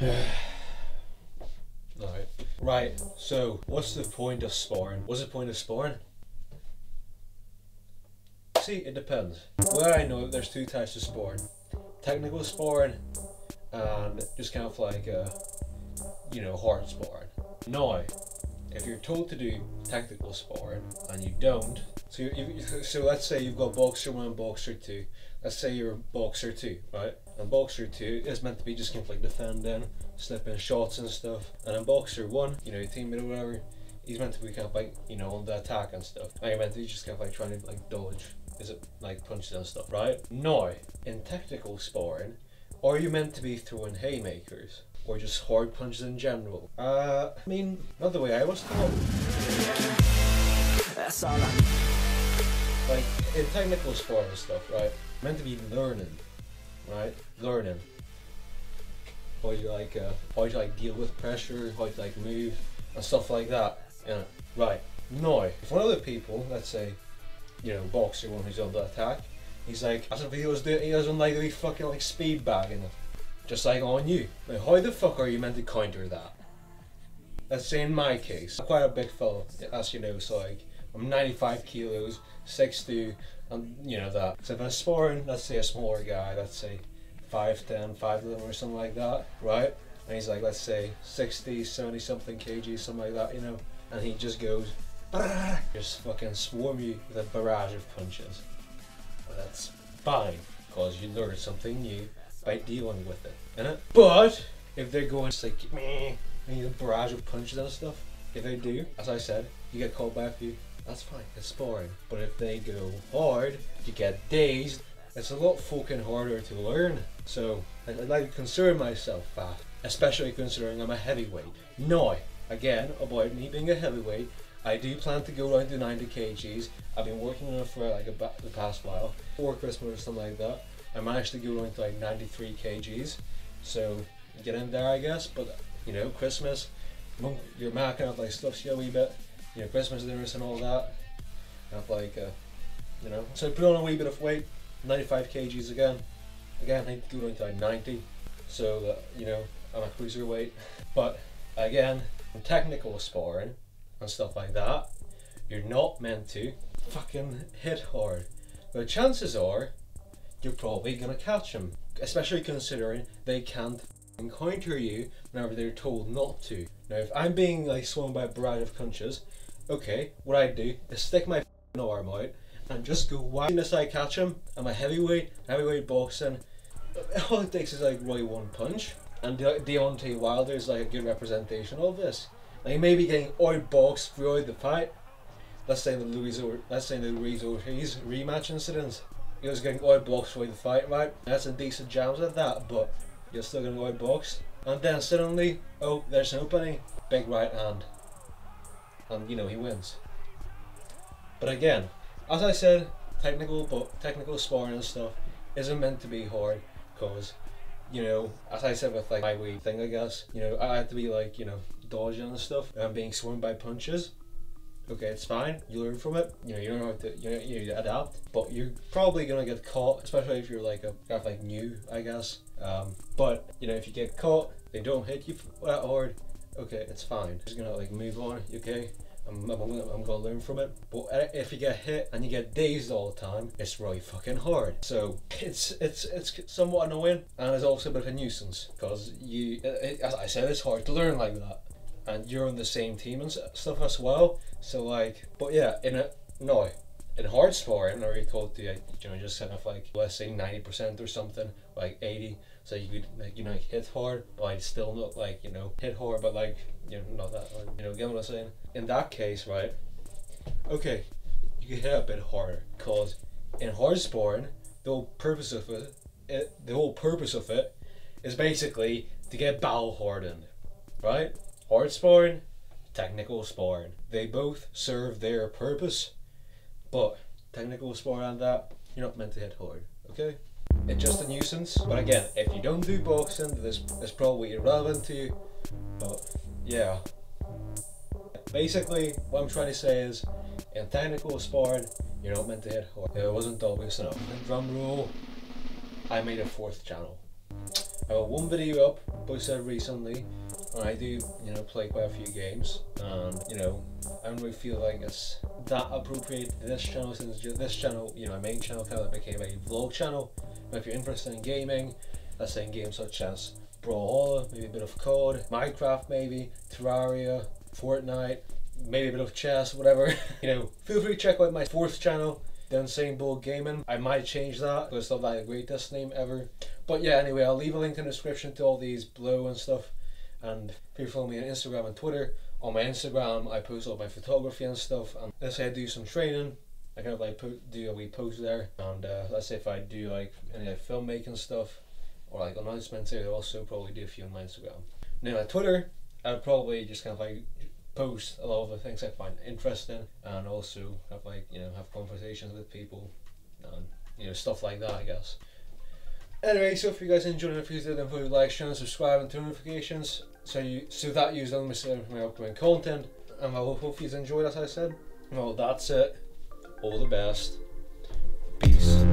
Alright. Right, so what's the point of sparring? What's the point of sparring? See, it depends. Well, I know there's two types of sparring technical sparring and just kind of like, uh, you know, hard sparring. Now, if you're told to do technical sparring and you don't, so you, so let's say you've got boxer one and boxer two. Let's say you're boxer two, right? And boxer two is meant to be just kind of like defending, slipping shots and stuff. And in boxer one, you know, your teammate or whatever, he's meant to be kind of like, you know, on the attack and stuff. And you're meant to be just kind of like trying to like dodge, is it like punches and stuff, right? Now, in technical sparring, are you meant to be throwing haymakers? Or just hard punches in general? Uh, I mean, not the way I was taught. That's all I like in technical sport and stuff, right? Meant to be learning, right? Learning how you like uh, how you like deal with pressure, how you like move and stuff like that. Yeah, right. Now, if one of the people, let's say, you know, boxer one who's on the attack, he's like, as if he was doing, he doesn't like to be fucking like speed bagging it, just like on you. Like, how the fuck are you meant to counter that? Let's say in my case, I'm quite a big fellow, as you know, so like I'm 95 kilos, 6'2", and you know that. So if I'm sparring, let's say a smaller guy, let's say 5'10", 5'11", or something like that, right? And he's like, let's say 60, 70 something kg, something like that, you know? And he just goes, just fucking swarm you with a barrage of punches. That's fine, because you learn something new by dealing with it, innit? But, if they're going just like, me and you barrage of punches and stuff, if they do, as I said, you get called by a few, that's fine, it's sparring. But if they go hard, you get dazed, it's a lot fucking harder to learn. So, I'd like to concern myself that, especially considering I'm a heavyweight. Now, again, about me being a heavyweight, I do plan to go down to 90 kgs. I've been working on it for like the past while. Before Christmas or something like that, I managed to go down to like 93 kgs. So, get in there, I guess. But, you know, Christmas, mon- your man kind of like stuffs you a wee bit. You know, Christmas dinners and all that. Of like, uh, you know. So, put on a wee bit of weight, 95 kgs again. Again, I need to go down to like 90. So that, you know, I'm a cruiserweight. But, again, technical sparring and stuff like that, you're not meant to fucking hit hard. The chances are you're probably gonna catch them, especially considering they can't counter you whenever they're told not to. Now, if I'm being like swung by a barrage of punches, okay, what I do is stick my arm out and just go wide unless I catch him. I'm a heavyweight, heavyweight boxing. All it takes is like really one punch, and De- Deontay Wilder is like a good representation of this. Like he may be getting outboxed throughout the fight. Let's say the Luis, or- let's say the Luis Ortiz rematch incident. He was getting outboxed throughout the fight, right? That's a decent jams at that, but you're still getting outboxed. And then suddenly, oh, there's an opening, big right hand, and you know he wins. But again, as I said, technical but technical sparring and stuff isn't meant to be hard because you know, as I said with like my weight thing, I guess you know I had to be like you know dodging and stuff and being swarmed by punches. Okay, it's fine. You learn from it. You know, you how to you know you adapt. But you're probably gonna get caught, especially if you're like a kind of like new, I guess. Um, but you know, if you get caught, they don't hit you that hard. Okay, it's fine. Just gonna like move on. Okay, I'm, I'm, gonna, I'm gonna learn from it. But uh, if you get hit and you get dazed all the time, it's really fucking hard. So it's it's it's somewhat annoying and it's also a bit of a nuisance because you, it, it- as I said, it's hard to learn like that, and you're on the same team and stuff as well. So like, but yeah, in a no. In hard sparring, or you told to like, you know just kind of like let's say ninety percent or something, like eighty, so you could like you know hit hard, but like still not like you know hit hard, but like you know not that hard. You know, get what I'm saying? In that case, right? Okay, you can hit a bit harder, cause in hard sparring, the whole purpose of it, it the whole purpose of it, is basically to get battle hardened, right? Hard sparring, technical sparring, they both serve their purpose, but technical sparring and that, you're not meant to hit hard, okay? It's just a nuisance. But again, if you don't do boxing, this is probably irrelevant to you. But yeah. Basically, what I'm trying to say is, in technical sparring, you're not meant to hit hard. If it wasn't obvious enough. And drum roll, I made a fourth channel. I got one video up posted recently I do you know play quite a few games and you know I don't really feel like it's that appropriate this channel since this channel you know my main channel kind of became a vlog channel but if you're interested in gaming let's say in games such as Brawlhalla, maybe a bit of COD, Minecraft maybe, Terraria, Fortnite, maybe a bit of chess, whatever. you know, feel free to check out my fourth channel, The Insane Bolt Gaming. I might change that, but it's not the greatest name ever. But yeah, anyway, I'll leave a link in the description to all these below and stuff. And people follow me on Instagram and Twitter, on my Instagram I post all my photography and stuff. And let's say I do some training, I kind of like put, do a wee post there. And uh, let's say if I do like any like filmmaking stuff or like announcements, I'll also probably do a few on my Instagram. Now on Twitter, I'd probably just kind of like post a lot of the things I find interesting and also have like you know have conversations with people and you know stuff like that I guess. Anyway, so if you guys enjoyed it, please don't forget to like, share, and subscribe, and turn notifications so you so that you don't miss out my upcoming content. And I hope you enjoyed, as I said. Well, that's it. All the best. Peace.